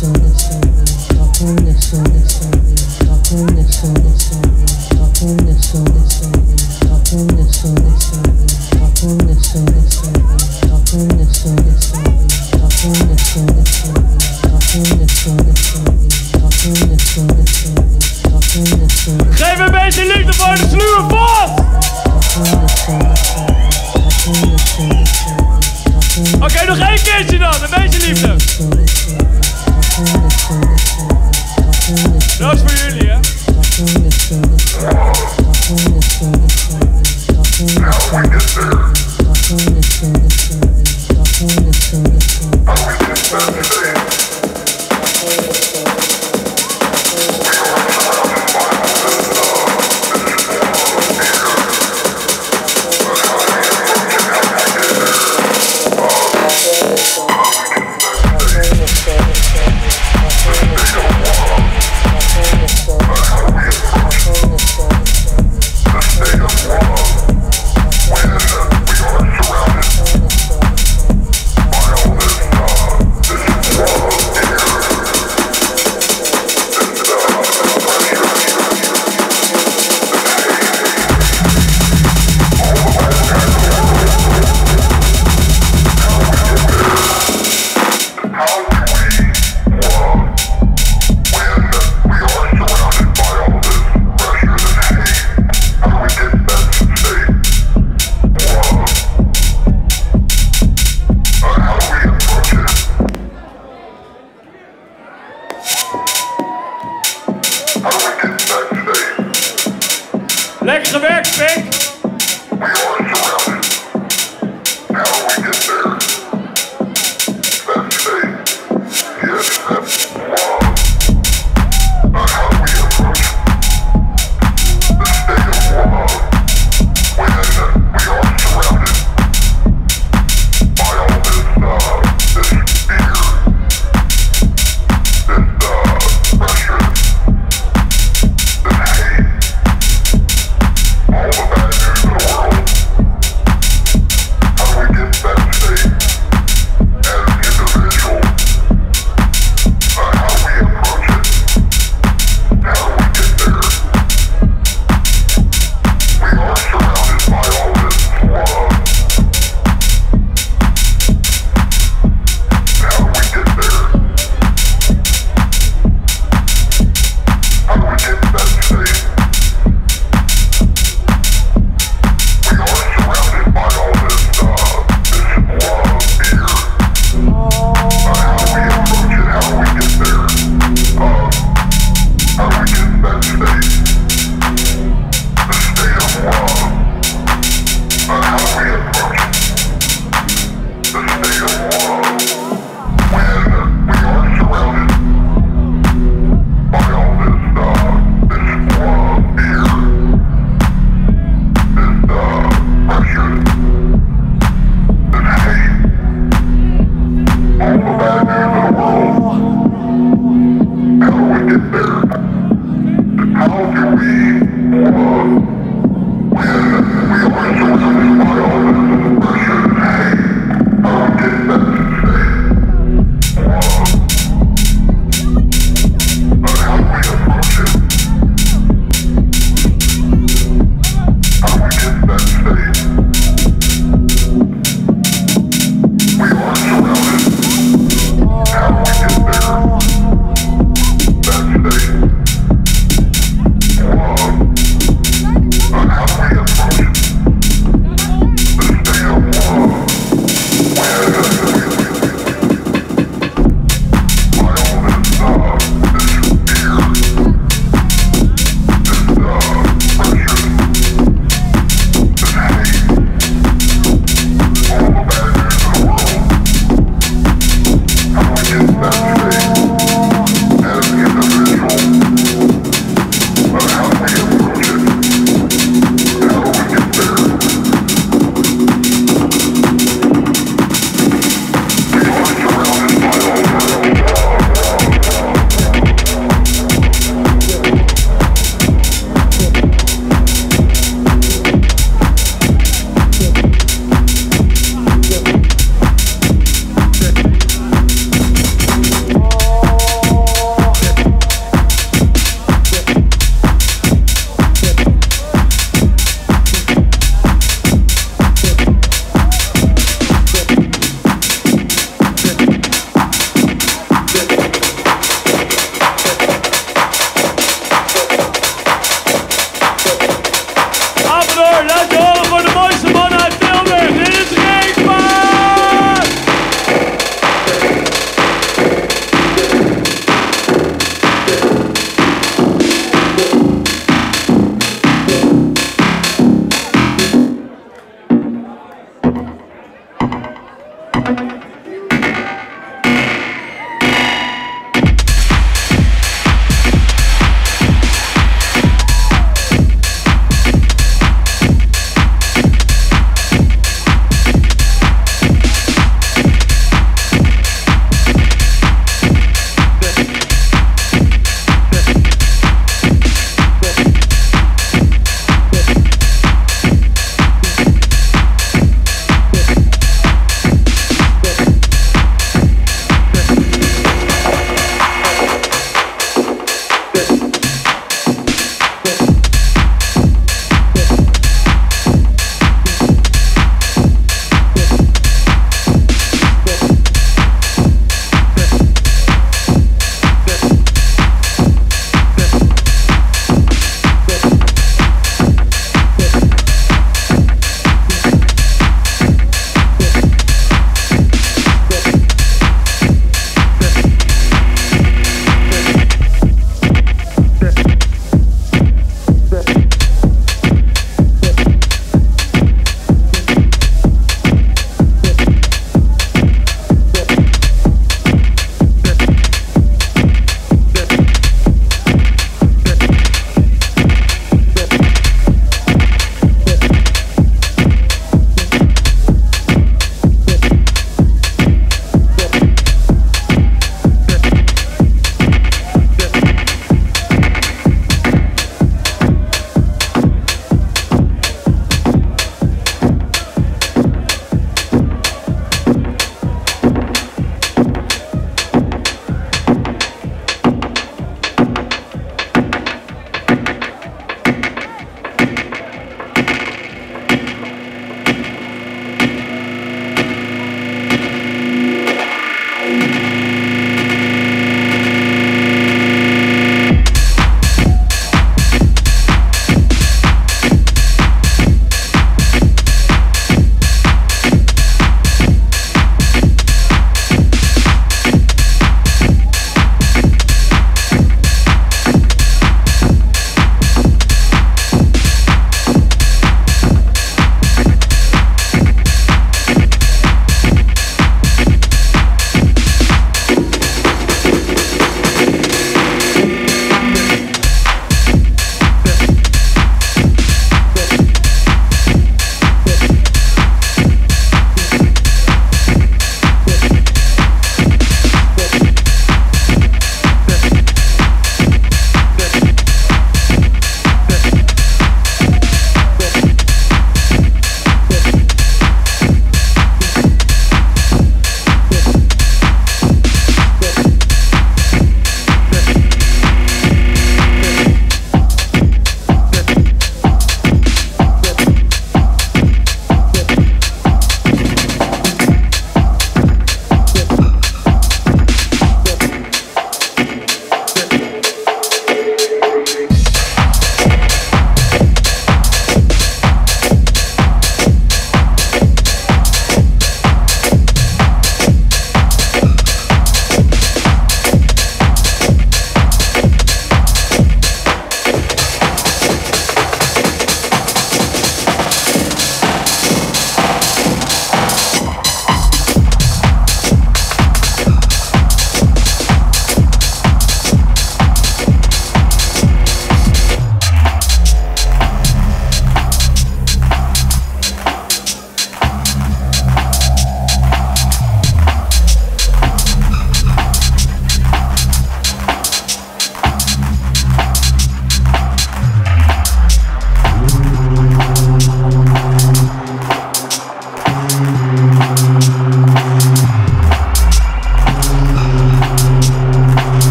Thank you.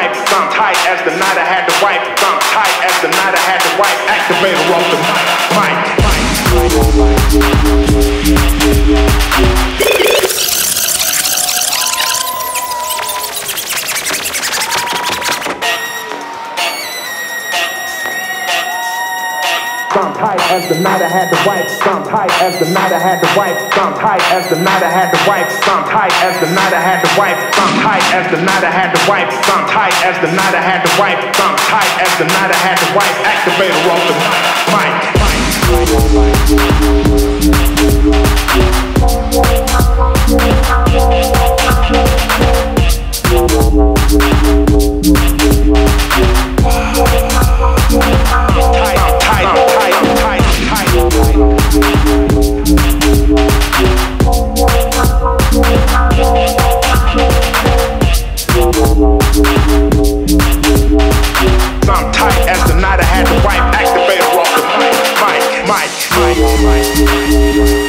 wipe I'm tight as the night I had to wipe. I'm tight as the night I had to wipe. Activate off the mic, mic. tight as the night I had the wife. Some tight as the night I had the wife. Some tight as the night I had the wife. Some tight as the night I had the wife. Some tight as the night I had the wife. Some tight as the night I had the wife. Some tight as the night I had the wife. Activator off the mic. mic. mic. right.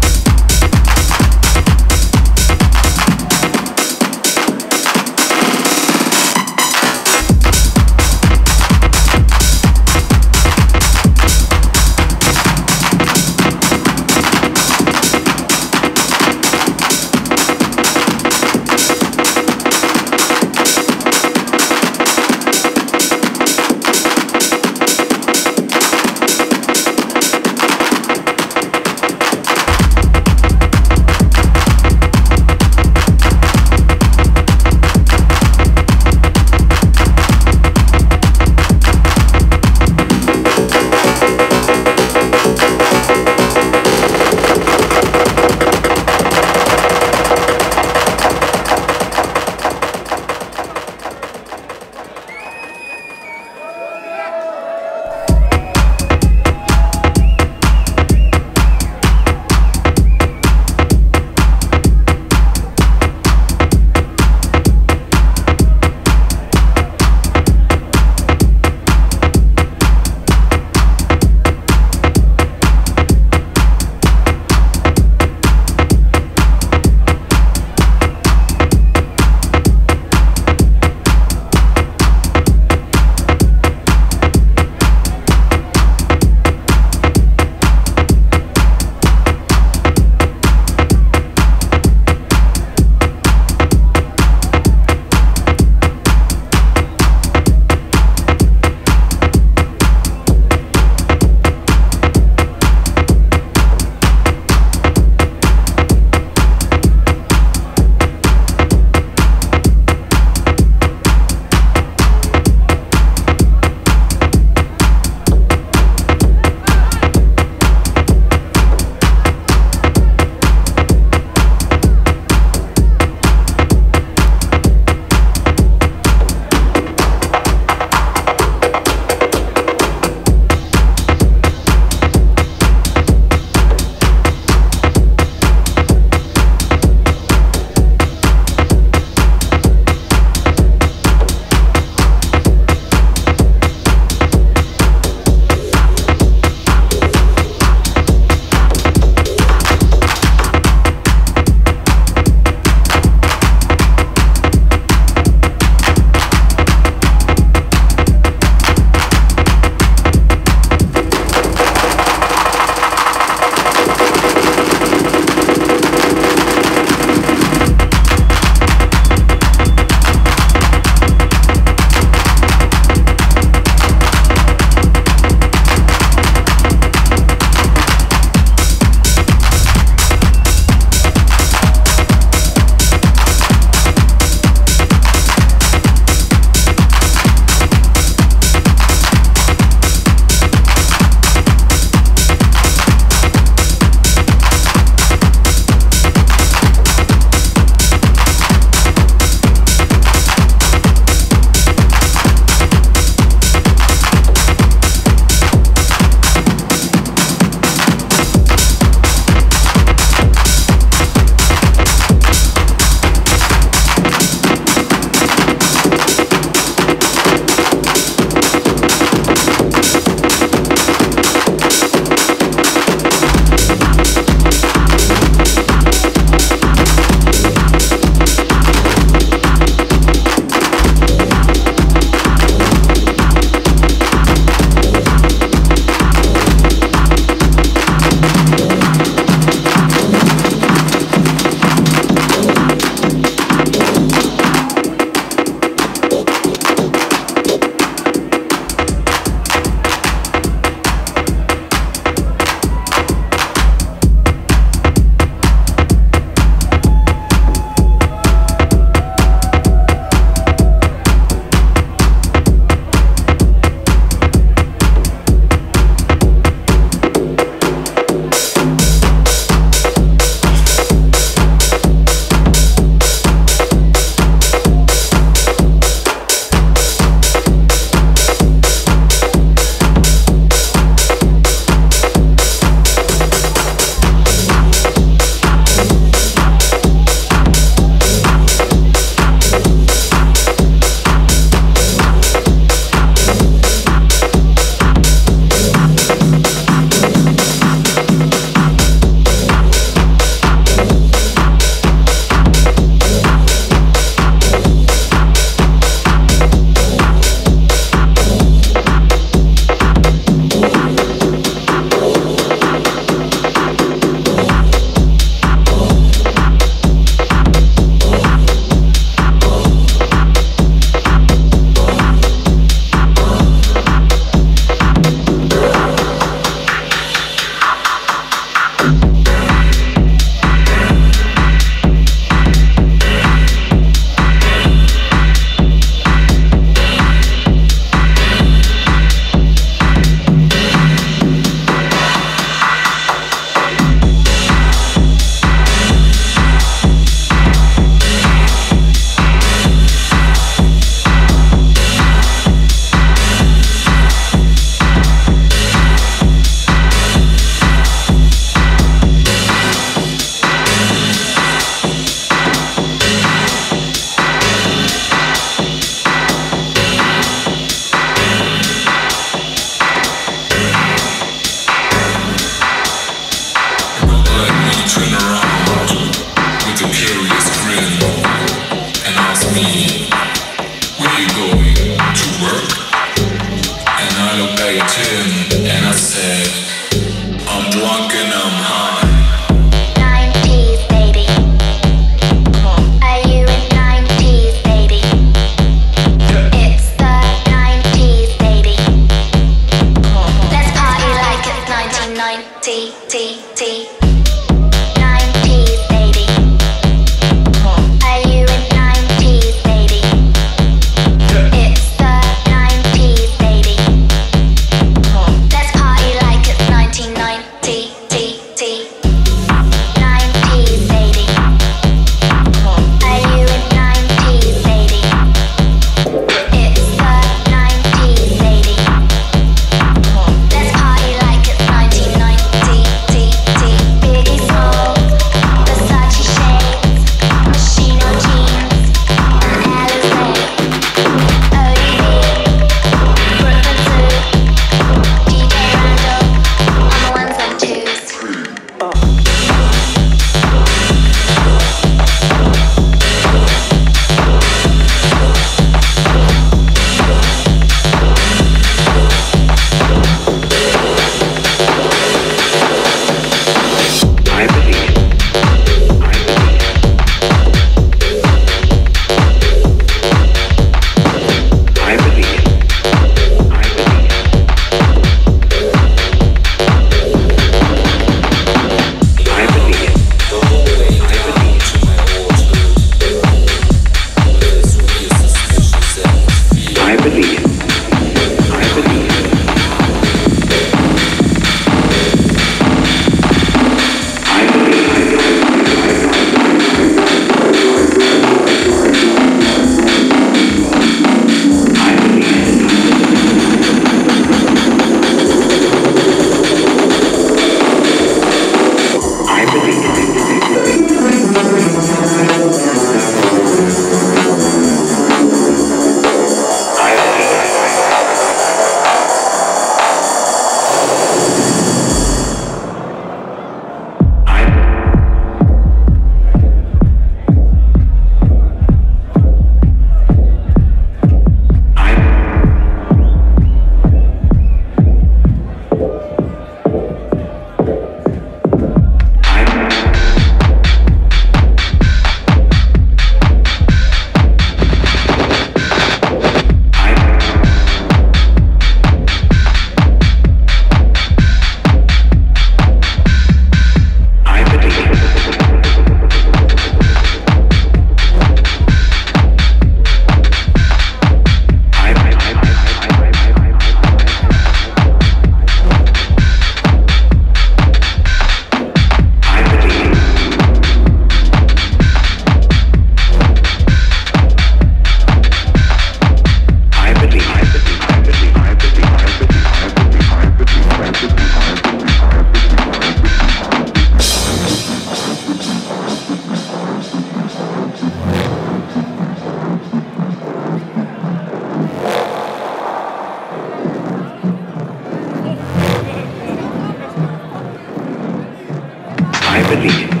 Sevilla.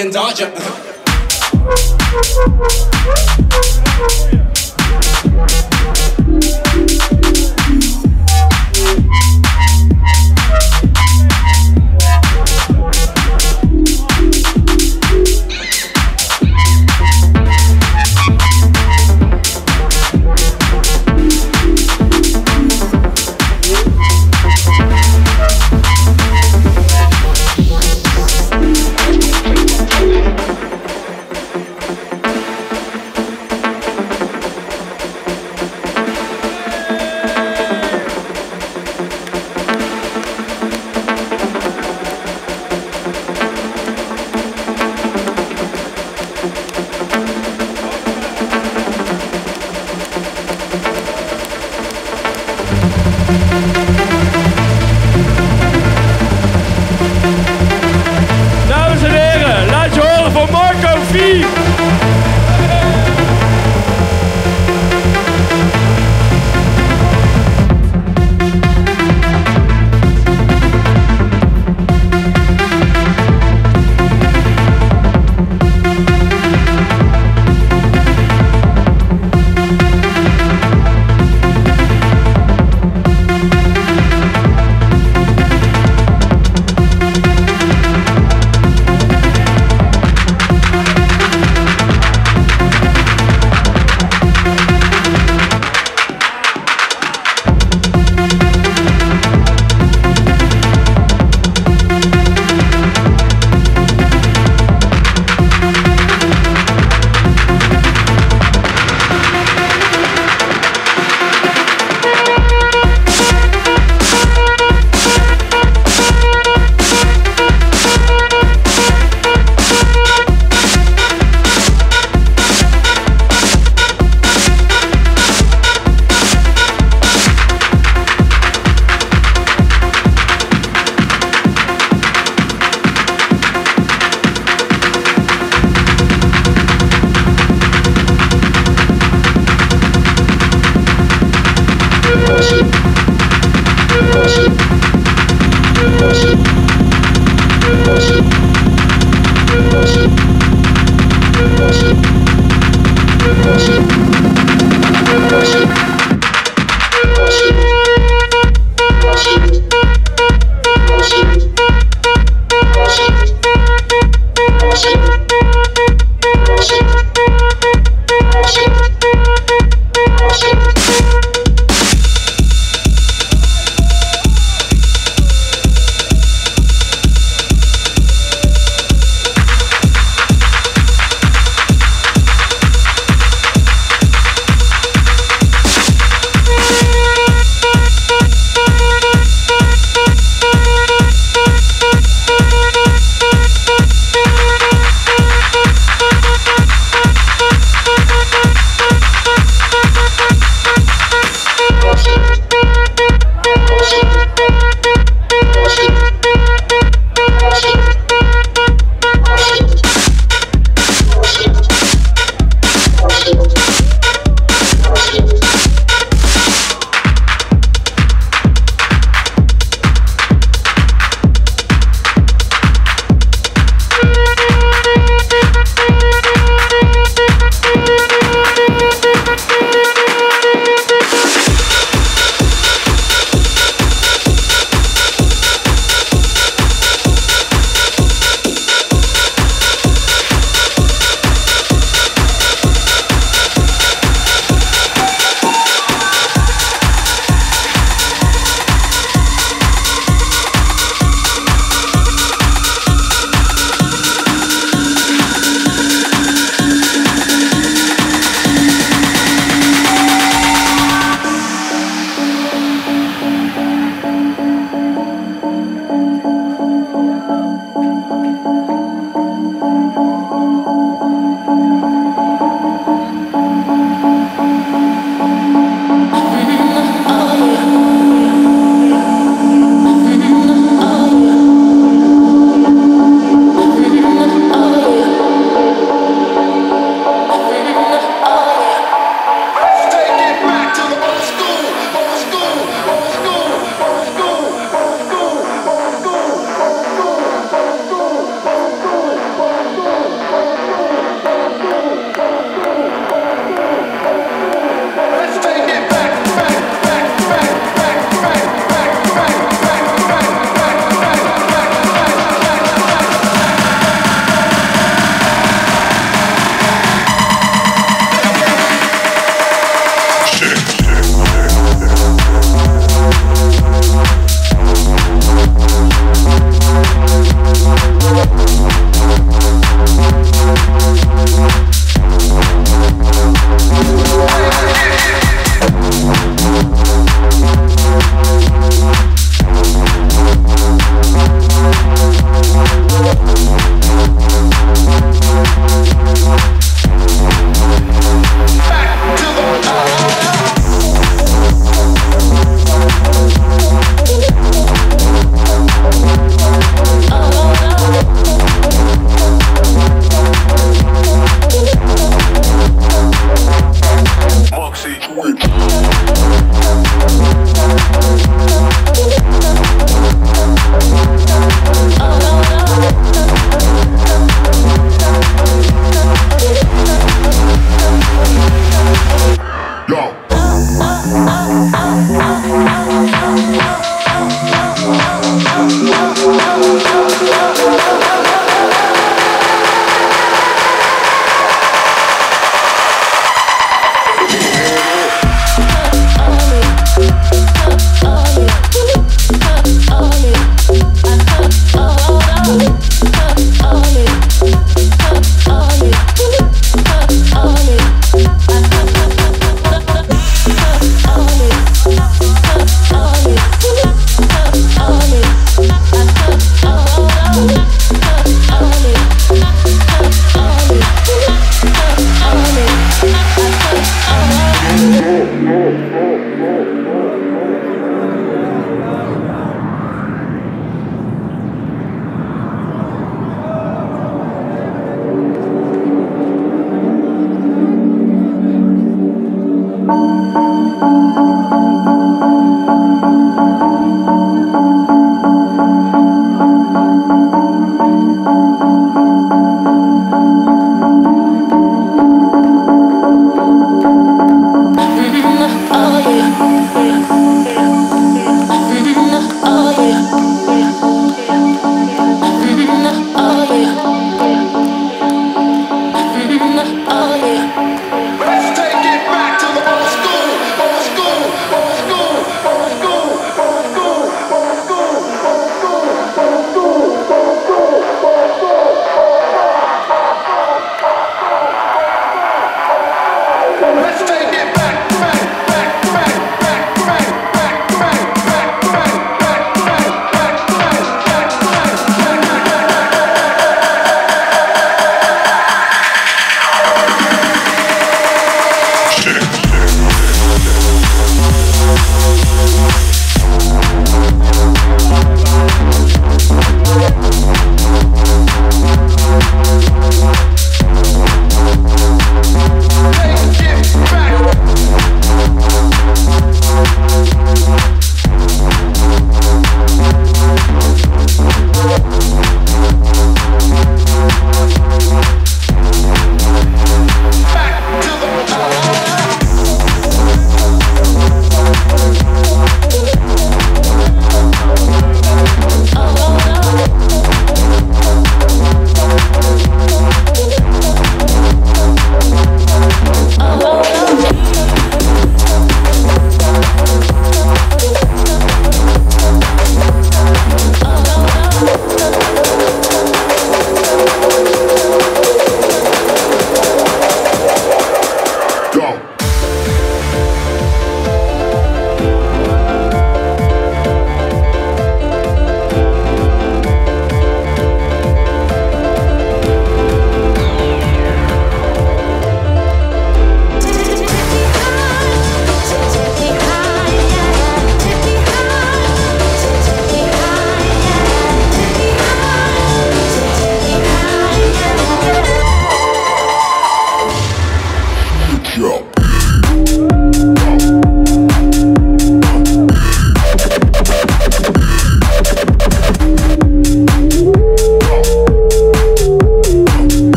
Brooklyn Dodger.